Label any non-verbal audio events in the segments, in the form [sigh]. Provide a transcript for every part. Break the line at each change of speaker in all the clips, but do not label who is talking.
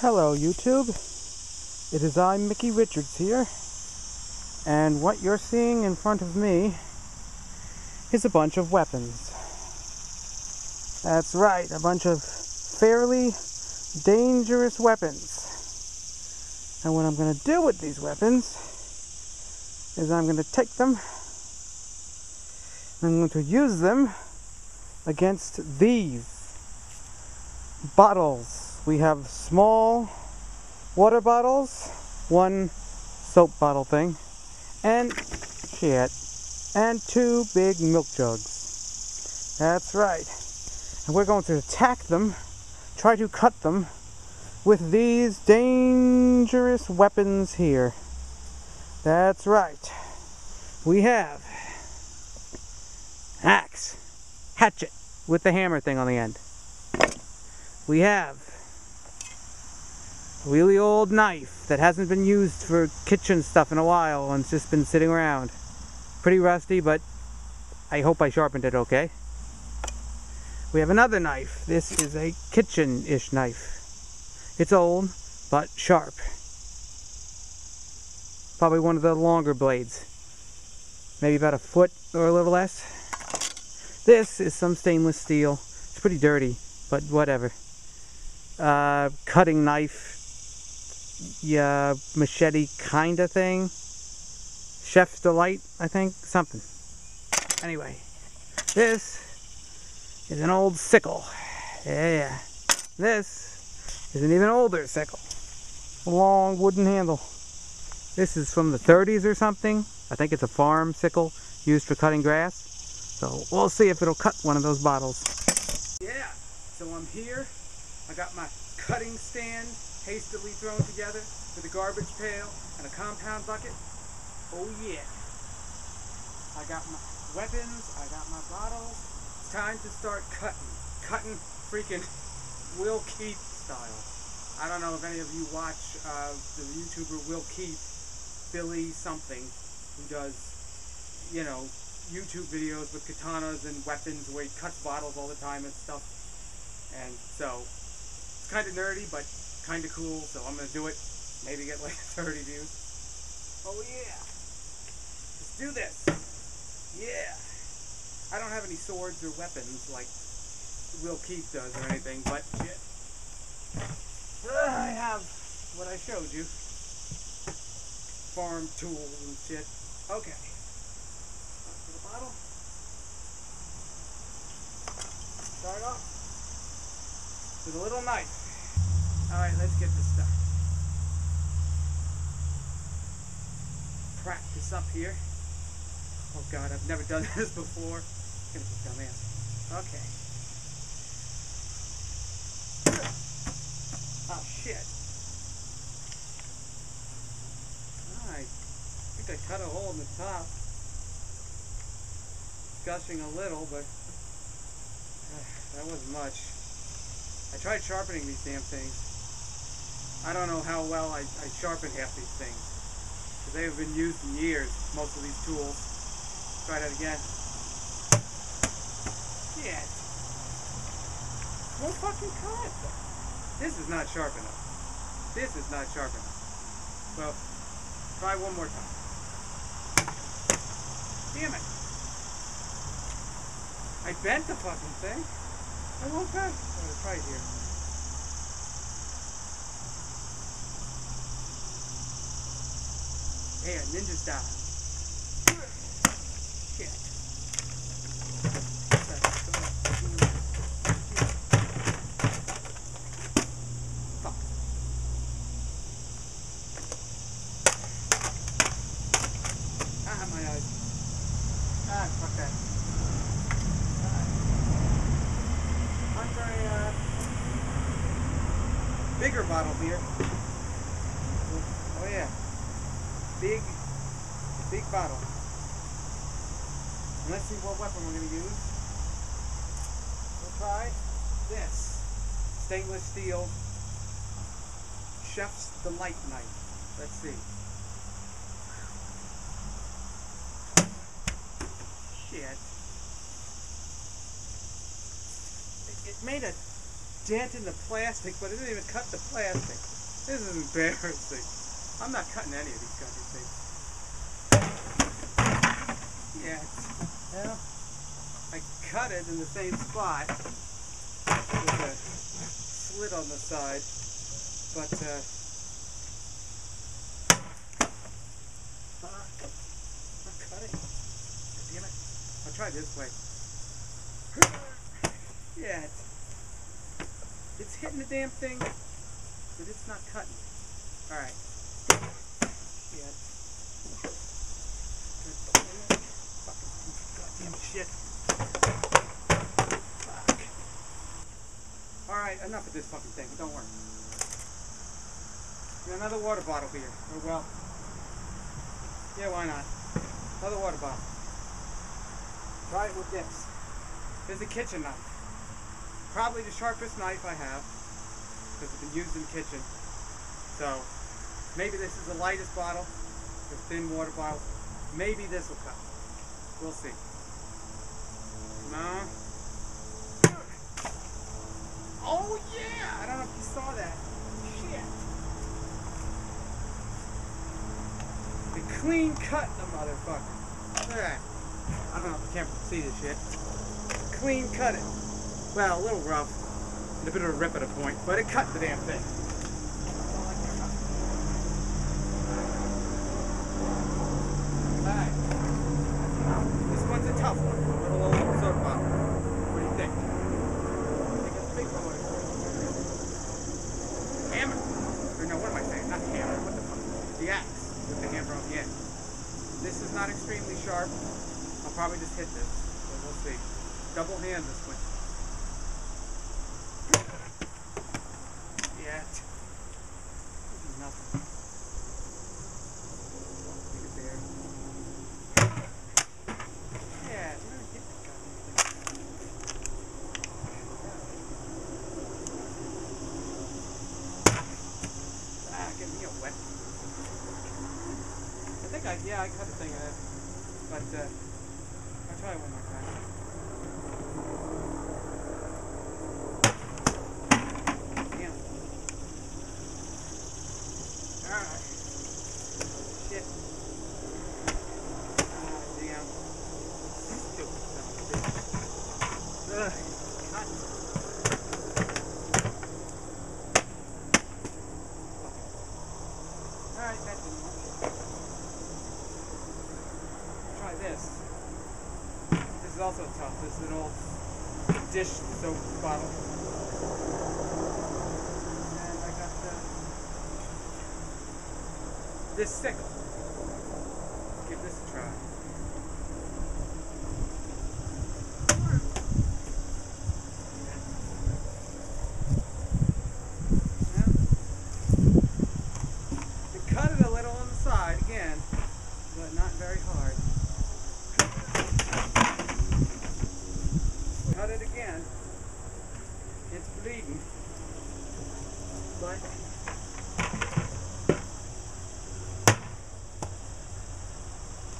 Hello YouTube, it is I, Micky Richards here, and what you're seeing in front of me is a bunch of weapons. That's right, a bunch of fairly dangerous weapons. And what I'm going to do with these weapons is I'm going to take them I'm going to use them against these bottles we have small water bottles, one soap bottle thing, and shit, and two big milk jugs. That's right. And we're going to attack them, try to cut them with these dangerous weapons here. That's right. We have axe, hatchet with the hammer thing on the end. We have really old knife that hasn't been used for kitchen stuff in a while and it's just been sitting around. Pretty rusty, but I hope I sharpened it okay. We have another knife. This is a kitchen-ish knife. It's old, but sharp. Probably one of the longer blades. Maybe about a foot or a little less. This is some stainless steel. It's pretty dirty, but whatever. Uh, cutting knife yeah, machete kind of thing. Chef's Delight, I think, something. Anyway, this is an old sickle. Yeah, this is an even older sickle. Long wooden handle. This is from the 30s or something. I think it's a farm sickle used for cutting grass. So we'll see if it'll cut one of those bottles. Yeah, so I'm here. I got my cutting stand hastily thrown together with a garbage pail and a compound bucket. Oh yeah. I got my weapons, I got my bottles. It's time to start cutting. Cutting freaking Will Keith style. I don't know if any of you watch uh, the YouTuber Will Keith, Billy something, who does, you know, YouTube videos with katanas and weapons where he cuts bottles all the time and stuff. And so, it's kind of nerdy, but kind of cool, so I'm going to do it. Maybe get like [laughs] 30 views. Oh yeah. Let's do this. Yeah. I don't have any swords or weapons like Will Keith does or anything, but shit. Uh, I have what I showed you. Farm tools and shit. Okay. To the bottle. Start off with a little knife. Alright, let's get this done. Practice up here. Oh god, I've never done [laughs] this before. Gonna be dumbass. Okay. [coughs] Oh shit. I think I cut a hole in the top. Gushing a little, but uh, [sighs] that wasn't much. I tried sharpening these damn things. I don't know how well I, I sharpen half these things. They have been used in years, most of these tools. Try that again. Shit. No fucking cut. This is not sharp enough. This is not sharp enough. Well, try one more time. Damn it. I bent the fucking thing. I won't cut. I'm gonna try it here. Hey, ninja style. Shit. Fuck. Ah, my eyes. Ah, fuck that. I'm trying a uh, bigger bottle here. Oh yeah big, big bottle. And let's see what weapon we're going to use. We'll try this stainless steel Chef's Delight knife. Let's see. Shit. It, it made a dent in the plastic, but it didn't even cut the plastic. This is embarrassing. I'm not cutting any of these goddamn things. Yeah, well, I cut it in the same spot with a slit on the side, but uh, not cutting. Damn it! I'll try this way. Yeah, it's, it's hitting the damn thing, but it's not cutting. All right. Fucking goddamn shit. Fuck. All right, enough of this fucking thing. Don't worry. Got another water bottle here. Oh well. Yeah, why not? Another water bottle. Try it with this. There's a kitchen knife. Probably the sharpest knife I have because it's been used in the kitchen. So maybe this is the lightest bottle, the thin water bottle. Maybe this will cut. We'll see. On. Oh yeah! I don't know if you saw that. Shit. The clean cut the motherfucker. Look at that. I don't know if the camera can see this shit. Clean cut it. Well, a little rough. And a bit of a rip at a point, but it cut the damn thing. That's all I care about. Alright. This one's tough one. A little old soda bottle. What do you think? I think it's a big boy. Hammer. Or no, what am I saying? Not hammer. What the fuck? The axe with the hammer on the end. This is not extremely sharp. I'll probably just hit this. But we'll see. Double hand this one. Yeah. Nothing. Leave it there. Yeah, it's not hit the goddamn thing. Ah, get me a wet. I think I, cut a thing of that. But, uh, I'll try it one more time. Damn. Alright. Shit. Ah, damn. Stupid son of a bitch. Ugh. Cut. Alright, that didn't work. Try this. This is also tough. This old dish soap bottle. And I got uh, this sickle. Let's give this a try. Yeah. You cut it a little on the side again, but not very hard. Cut it again. It's bleeding. But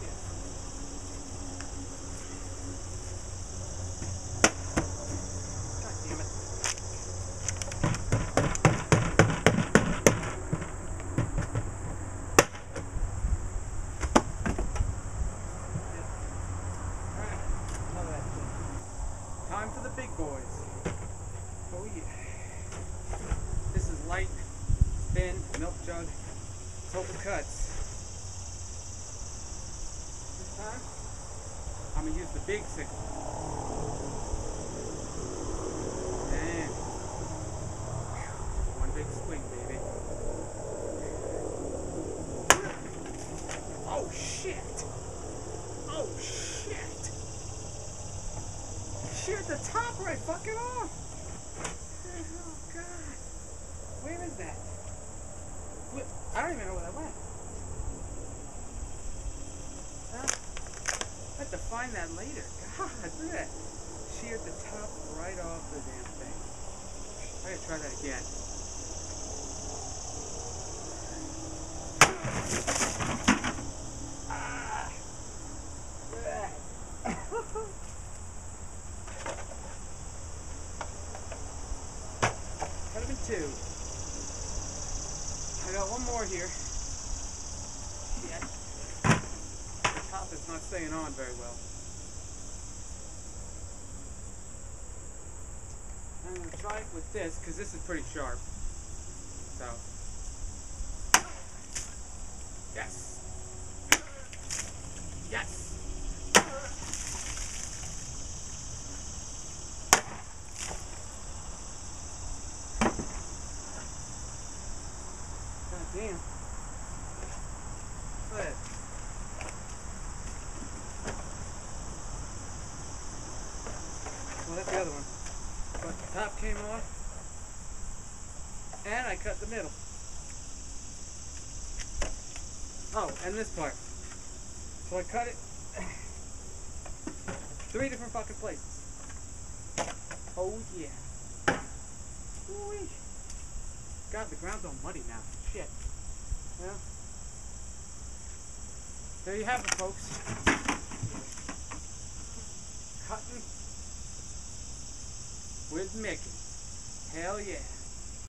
Yeah. God damn it. Alright, love that shit. Time for the big boys. Oh yeah. This is light, thin, milk jug, soap and cuts. This time, I'm use the big sickle. And one big swing, baby. Oh shit! Oh shit! Shear at the top right fucking off! Oh god. Where is that? Wh- I don't even know where that went. Huh? I have to find that later. [laughs] God, look at that. Sheared the top right off the damn thing. I gotta try that again. [laughs] Ah. two. I got one more here. Yeah. The top is not staying on very well. I'm going to try it with this because this is pretty sharp. So. Yes. Yes. God damn. Go ahead. Well, that's the other one. But the top came off. And I cut the middle. Oh, and this part. So I cut it [coughs] three different fucking places. Oh yeah. Ooh-wee. God, the ground's all muddy now. Shit. Yeah. there you have it, folks. Cutting with Micky. Hell yeah.